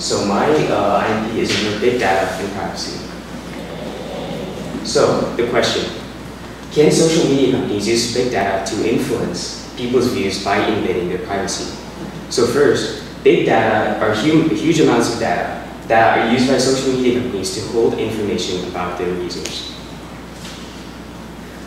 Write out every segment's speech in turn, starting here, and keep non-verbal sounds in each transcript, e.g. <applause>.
So my uh, IMP is over big data and privacy. So the question, can social media companies use big data to influence people's views by invading their privacy? So first, big data are huge, huge amounts of data that are used by social media companies to hold information about their users.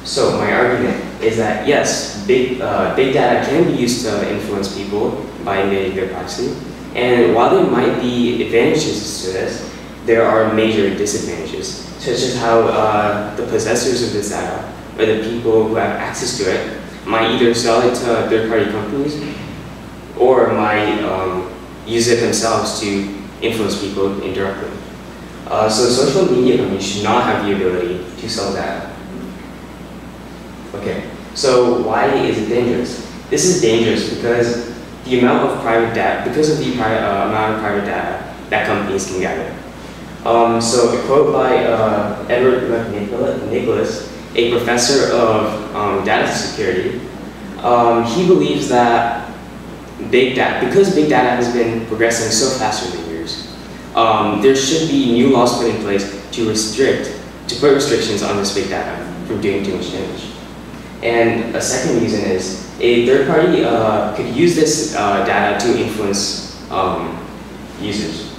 So my argument is that yes, big, uh, big data can be used to influence people by invading their privacy. And while there might be advantages to this, there are major disadvantages, such as how uh, the possessors of this data, or the people who have access to it, might either sell it to third-party companies, or might um, use it themselves to influence people indirectly. Uh, so social media companies should not have the ability to sell data. Okay, so why is it dangerous? This is dangerous because the amount of private data, because of the pri uh, amount of private data that companies can gather. Um, so a quote by uh, Edward McNicholas, a professor of um, data security, um, he believes that big data, because big data has been progressing so fast over the years, um, there should be new laws put in place to restrict, to put restrictions on this big data from doing too much damage. And a second reason is a third party uh, could use this uh, data to influence um, users.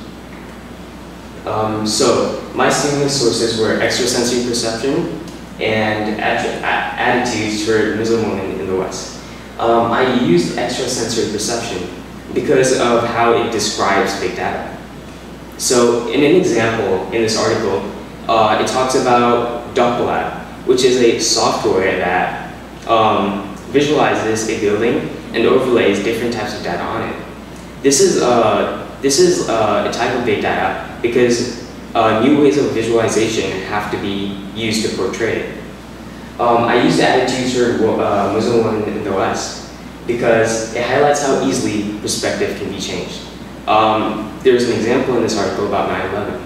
Um, so my stimulus sources were extrasensory perception and attitudes for Muslim women in the West. Um, I used extrasensory perception because of how it describes big data. So in an example in this article, uh, it talks about Doctolab, which is a software that um, visualizes a building and overlays different types of data on it. This is, uh, this is uh, a type of big data because uh, new ways of visualization have to be used to portray it. Um, I use attitudes for uh, Muslim women in the West because it highlights how easily perspective can be changed. Um, there's an example in this article about 9-11.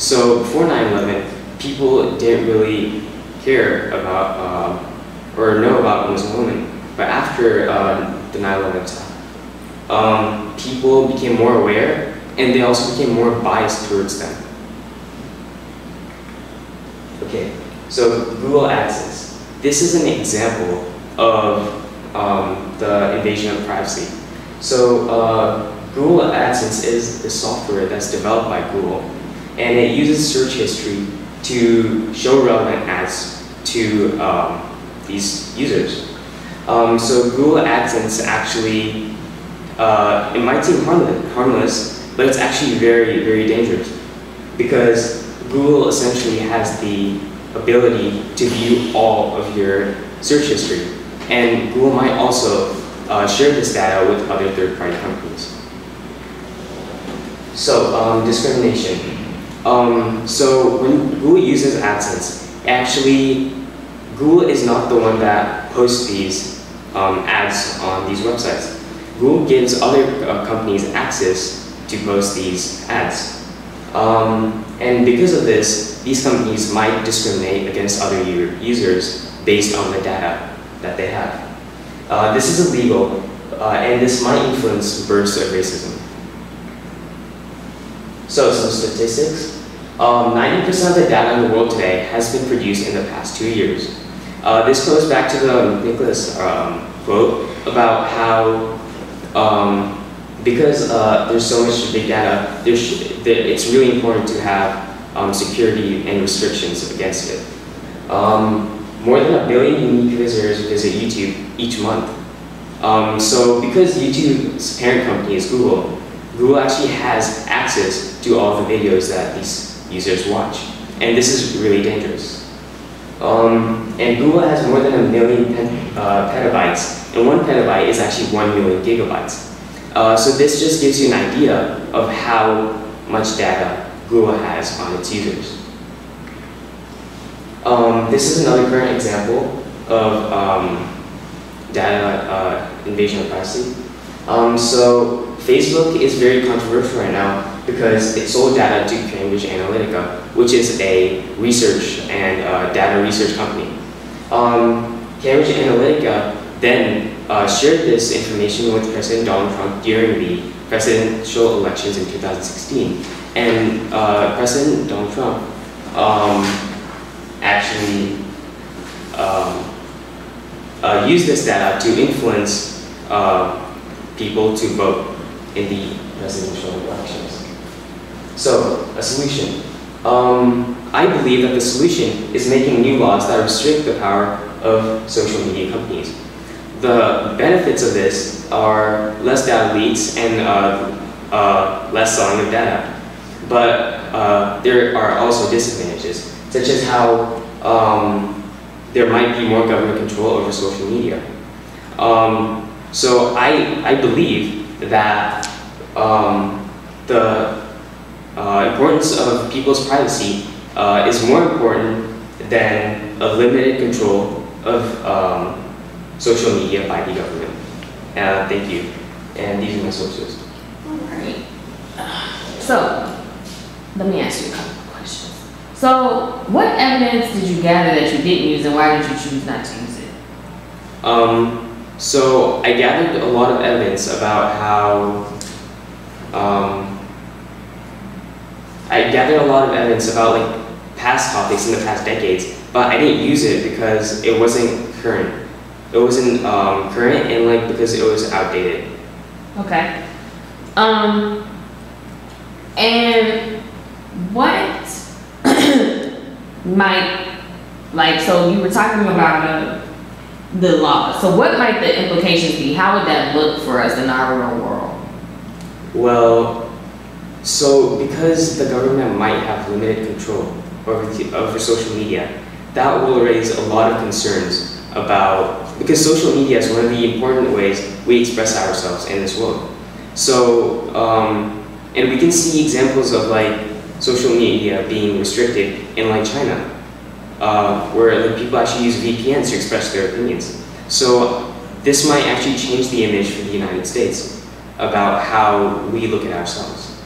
So before 9-11, people didn't really care about uh, or know about Muslim women. But after uh, the 9-11 attack, um, people became more aware and they also became more biased towards them. Okay, so Google AdSense. This is an example of um, the invasion of privacy. So uh, Google AdSense is the software that's developed by Google and it uses search history to show relevant ads to um, these users. Um, so Google AdSense actually, uh, it might seem harmless, harmless, but it's actually very, very dangerous because Google essentially has the ability to view all of your search history. And Google might also uh, share this data with other third-party companies. So, um, discrimination. Um, so when Google uses AdSense, actually Google is not the one that posts these um, ads on these websites. Google gives other uh, companies access to post these ads. Um, and because of this, these companies might discriminate against other users based on the data that they have. Uh, this is illegal, uh, and this might influence bursts of racism. So, some statistics. 90% um, of the data in the world today has been produced in the past two years. Uh, this goes back to the Nicholas um, quote about how um, because uh, there's so much big data, it's really important to have um, security and restrictions against it. Um, more than a billion unique visitors visit YouTube each month. Um, so because YouTube's parent company is Google, Google actually has access to all the videos that these users watch. And this is really dangerous. Um, and Google has more than a million uh, petabytes, and one petabyte is actually one million gigabytes. Uh, so this just gives you an idea of how much data Google has on its users. Um, this is another current example of um, data uh, invasion of privacy. Um, so Facebook is very controversial right now because it sold data to Cambridge Analytica, which is a research and uh, data research company. Um, Cambridge Analytica then uh, shared this information with President Donald Trump during the presidential elections in 2016. And uh, President Donald Trump um, actually um, uh, used this data to influence uh, people to vote in the presidential elections. So, a solution. Um, I believe that the solution is making new laws that restrict the power of social media companies. The benefits of this are less data leaks and uh, uh, less selling of data. But uh, there are also disadvantages, such as how um, there might be more government control over social media. Um, so I, I believe that um, the uh, importance of people's privacy uh, is more important than a limited control of um, social media by the government. Uh, thank you. And these are my sources. All right. So, let me ask you a couple of questions. So, what evidence did you gather that you didn't use and why did you choose not to use it? Um, so I gathered a lot of evidence about how um, I gathered a lot of evidence about like past topics in the past decades, but I didn't use it because it wasn't current. It wasn't um, current and like because it was outdated. Okay. Um, and what <coughs> might, like, so you were talking about uh, the law. So what might the implications be? How would that look for us in our real world? Well, so because the government might have limited control over, the, over social media, that will raise a lot of concerns about, because social media is one of the important ways we express ourselves in this world. So, um, and we can see examples of like social media being restricted in like China, uh, where like, people actually use VPNs to express their opinions. So this might actually change the image for the United States about how we look at ourselves.